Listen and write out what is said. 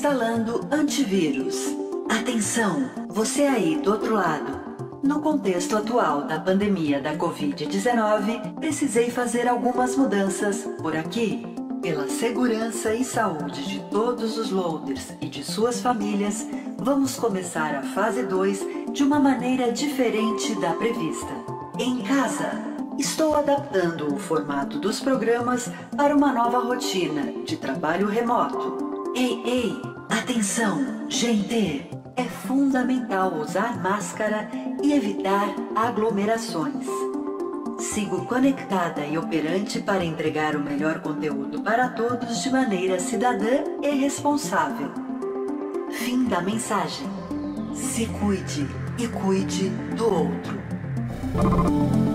Instalando antivírus. Atenção, você aí do outro lado. No contexto atual da pandemia da Covid-19, precisei fazer algumas mudanças por aqui. Pela segurança e saúde de todos os loaders e de suas famílias, vamos começar a fase 2 de uma maneira diferente da prevista. Em casa, estou adaptando o formato dos programas para uma nova rotina de trabalho remoto. Ei, ei, atenção, gente! É fundamental usar máscara e evitar aglomerações. Sigo conectada e operante para entregar o melhor conteúdo para todos de maneira cidadã e responsável. Fim da mensagem. Se cuide e cuide do outro.